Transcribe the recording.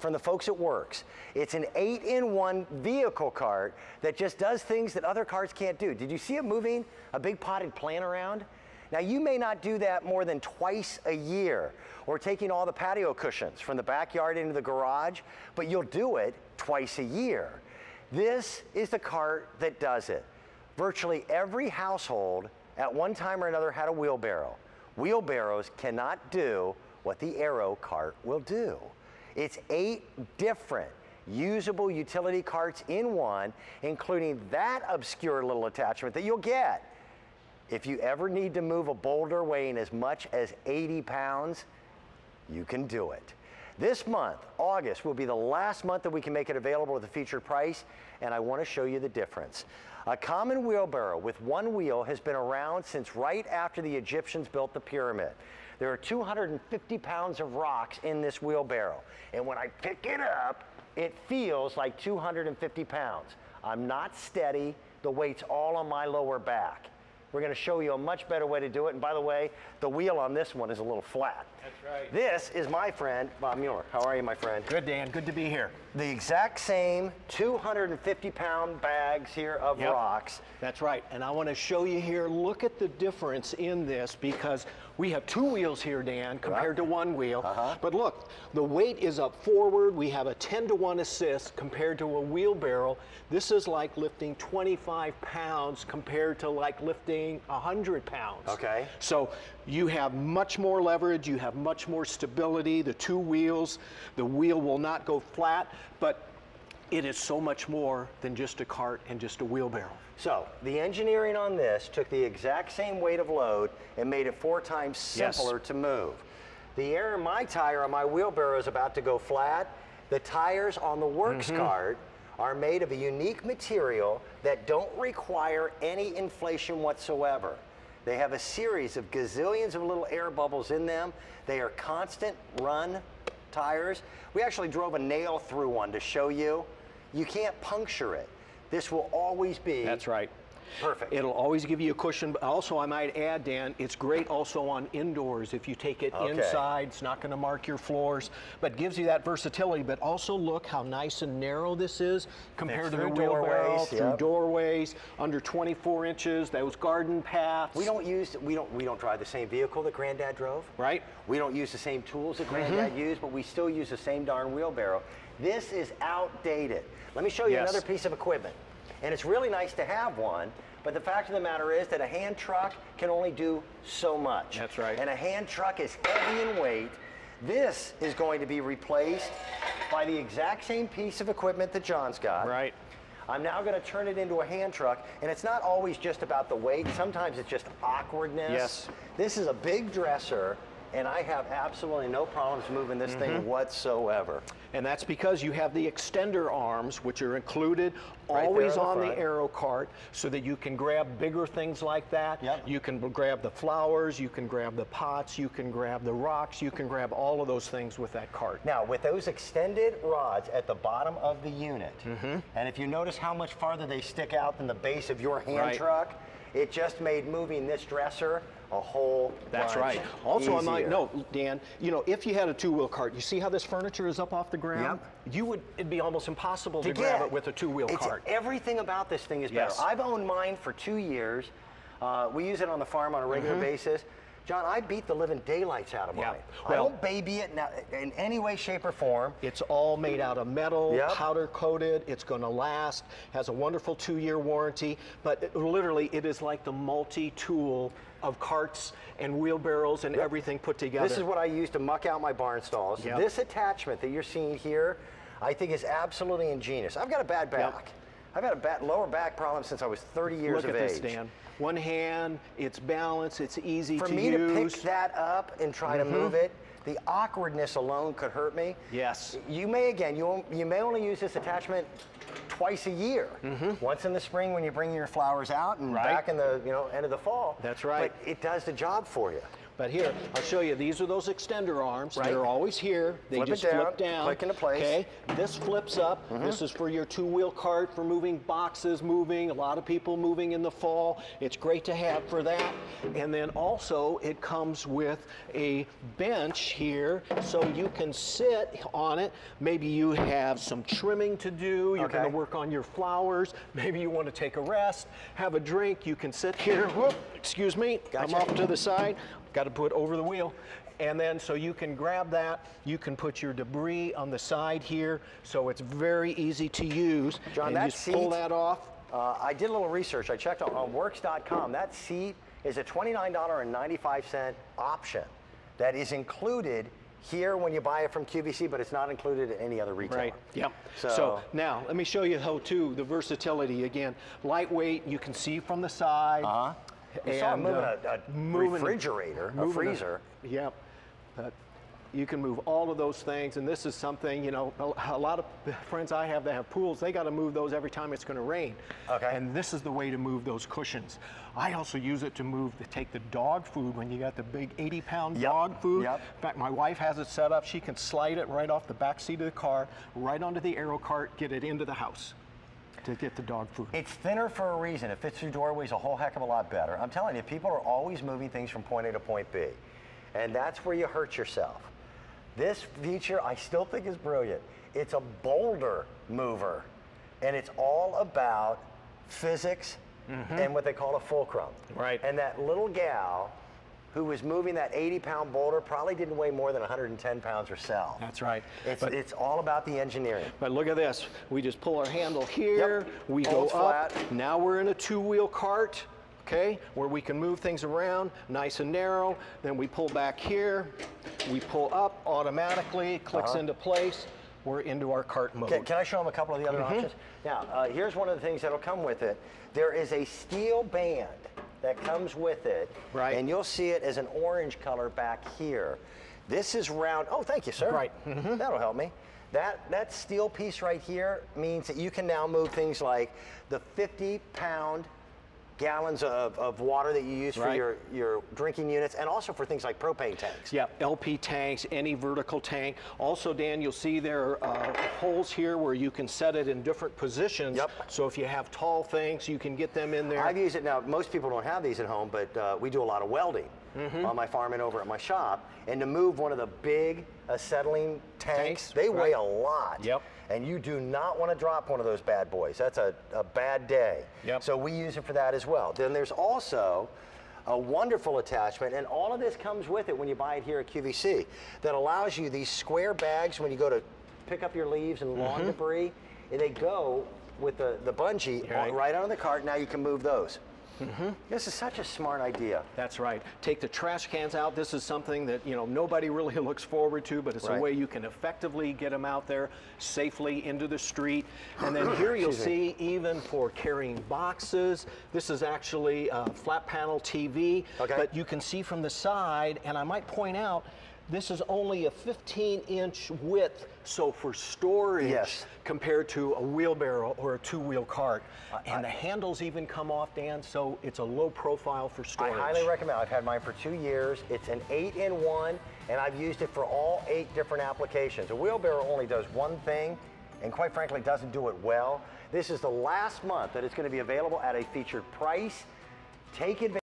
from the folks at Worx. It's an eight-in-one vehicle cart that just does things that other carts can't do. Did you see it moving a big potted plant around? Now you may not do that more than twice a year or taking all the patio cushions from the backyard into the garage, but you'll do it twice a year. This is the cart that does it. Virtually every household at one time or another had a wheelbarrow. Wheelbarrows cannot do what the Aerocart will do. It's eight different usable utility carts in one, including that obscure little attachment that you'll get. If you ever need to move a boulder weighing as much as 80 pounds, you can do it. This month, August, will be the last month that we can make it available at the featured price, and I want to show you the difference. A common wheelbarrow with one wheel has been around since right after the Egyptians built the pyramid. There are 250 pounds of rocks in this wheelbarrow. And when I pick it up, it feels like 250 pounds. I'm not steady. The weight's all on my lower back. We're going to show you a much better way to do it. And by the way, the wheel on this one is a little flat. That's right. This is my friend, Bob Mueller. How are you, my friend? Good, Dan. Good to be here. The exact same 250 pound bags here of Yep. rocks. That's right. And I want to show you here, look at the difference in this because we have two wheels here, Dan, compared to one wheel. Uh-huh. But look, the weight is up forward. We have a 10 to 1 assist compared to a wheelbarrow. This is like lifting 25 pounds compared to like lifting 100 pounds. Okay. So you have much more leverage, you have much more stability, the two wheels, the wheel will not go flat, but it is so much more than just a cart and just a wheelbarrow. So the engineering on this took the exact same weight of load and made it four times Yes. simpler to move. The air in my tire on my wheelbarrow is about to go flat. The tires on the Worx Mm-hmm. cart are made of a unique material that don't require any inflation whatsoever. They have a series of gazillions of little air bubbles in them. They are constant run tires. We actually drove a nail through one to show you. You can't puncture it. This will always be That's right. Perfect. It'll always give you a cushion. But also, I might add, Dan, it's great also on indoors. If you take it Okay. inside, it's not going to mark your floors, but gives you that versatility. But also, look how nice and narrow this is compared to the wheelbarrow, doorways, through yep. doorways, under 24 inches. Those garden paths. We don't use we don't we don't drive the same vehicle that Granddad drove. Right. We don't use the same tools that Granddad Mm-hmm. used, but we still use the same darn wheelbarrow. This is outdated. Let me show you Yes. another piece of equipment. And it's really nice to have one, but the fact of the matter is that a hand truck can only do so much. That's right. And a hand truck is heavy in weight. This is going to be replaced by the exact same piece of equipment that John's got. Right. I'm now going to turn it into a hand truck, and it's not always just about the weight. Sometimes it's just awkwardness. Yes. This is a big dresser, and I have absolutely no problems moving this Mm-hmm. thing whatsoever. And that's because you have the extender arms, which are included Right always on the the Aerocart, so that you can grab bigger things like that. Yep. You can grab the flowers, you can grab the pots, you can grab the rocks, you can grab all of those things with that cart. Now, with those extended rods at the bottom of the unit, Mm-hmm. and if you notice how much farther they stick out than the base of your hand Right. truck, it just made moving this dresser a whole That's right. Also, I might easier. note, Dan, you know, if you had a two-wheel cart, you see how this furniture is up off the ground? Yep. You would, it'd be almost impossible to, grab it with a two-wheel cart. Everything about this thing is Yes. better. I've owned mine for two years. Uh, we use it on the farm on a regular basis. John, I beat the living daylights out of Mm-hmm. Yeah. mine. I don't baby it now, in any way, shape, or form. It's all made out of metal, Yep. powder coated. It's going to last. Has a wonderful two-year warranty. But it- literally, it is like the multi-tool of carts and wheelbarrows and everything put together. This is what I use to muck out my barn stalls. Yep. This attachment that you're seeing here, I think is absolutely ingenious. I've got a bad back. I've had a lower back problem since I was 30 years Look of at age. this, Dan. One hand, it's balanced, it's easy For to me use. Mm-hmm. to pick that up and try to move it, the awkwardness alone could hurt me. Yes. You may again, you, you may only use this attachment twice a year. Mm -hmm. Once in the spring when you bring your flowers out and Mm-hmm. Right. back in the you know end of the fall. That's right. But it does the job for you. But here, I'll show you. These are those extender arms. Right. They're always here. They Flip just down, flip down. click into place. Okay. This flips up. Mm-hmm. This is for your two-wheel cart for moving boxes, moving. A lot of people moving in the fall. It's great to have for that. And then also it comes with a bench here, so you can sit on it. Maybe you have some trimming to do. You're going to work on your flowers. Maybe you want to take a rest, have a drink. You can sit here. Whoop, excuse me. Gotcha. I'm off to the side. Got to put over the wheel. And then so you can grab that, you can put your debris on the side here, so it's very easy to use. John, and that you just pull that off. Uh, I did a little research. I checked on, on Worx.com. That seat is a $29.95 option that is included here when you buy it from QVC, but it's not included at any other retailer. Right. Yep. So, So, now let me show you how to, the versatility again. Lightweight, you can see from the side. You saw him and, moving uh, a, a moving- refrigerator, a moving freezer. Yep. But you can move all of those things, and this is something, you know, a, a lot of friends I have that have pools, they got to move those every time it's going to rain. Okay. And this is the way to move those cushions. I also use it to move, to take the dog food when you got the big 80 pound Yep, dog food. yep. In fact, my wife has it set up. She can slide it right off the back seat of the car, right onto the Aerocart, get it into the house to get the dog food. It's thinner for a reason. It fits through doorways a whole heck of a lot better. I'm telling you, people are always moving things from point A to point B. And that's where you hurt yourself. This feature I still think is brilliant. It's a boulder mover. And it's all about physics mm-hmm. and what they call a fulcrum. Right. And that little gal who was moving that 80 pound boulder probably didn't weigh more than 110 pounds herself. That's right. It's, But- it's all about the engineering. But look at this. We just pull our handle here. Yep. We go up. flat. Now we're in a two-wheel cart, okay, where we can move things around nice and narrow. Then we pull back here. We pull up automatically, clicks Uh-huh. into place. We're into our cart mode. Can, can I show them a couple of the other options? Now, uh, here's one of the things that'll come with it. There is a steel band that comes with it. Right. And you'll see it as an orange color back here. This is round. Oh, thank you, sir. Right. Mm-hmm. Mm-hmm. That'll help me. That, that steel piece right here means that you can now move things like the 50 pound gallons of, of water that you use for Right. your, your drinking units and also for things like propane tanks. Yeah, LP tanks, any vertical tank. Also, Dan, you'll see there are uh, holes here where you can set it in different positions. Yep. So if you have tall things, you can get them in there. I've used it now. Most people don't have these at home, but uh, we do a lot of welding Mm-hmm. on my farm and over at my shop. And to move one of the big acetylene tanks, Tanks, they weigh a lot. Yep. And you do not want to drop one of those bad boys. That's a, a bad day. Yep. So we use it for that as well. Then there's also a wonderful attachment, and all of this comes with it when you buy it here at QVC, that allows you these square bags when you go to pick up your leaves and lawn mm-hmm. debris. And they go with the, the bungee. Right. right onto the cart. Now you can move those. Mm-hmm. This is such a smart idea. That's right. Take the trash cans out. This is something that you know nobody really looks forward to, but it's Right. a way you can effectively get them out there safely into the street. And then here you'll see even for carrying boxes. This is actually a flat panel TV, Okay. but you can see from the side. And I might point out. This is only a 15 inch width, so for storage Yes. compared to a wheelbarrow or a two wheel cart. and the handles even come off, Dan, so it's a low profile for storage. I highly recommend. I've had mine for two years. It's an eight-in-one, and I've used it for all eight different applications. A wheelbarrow only does one thing, and quite frankly, doesn't do it well. This is the last month that it's going to be available at a featured price. Take advantage.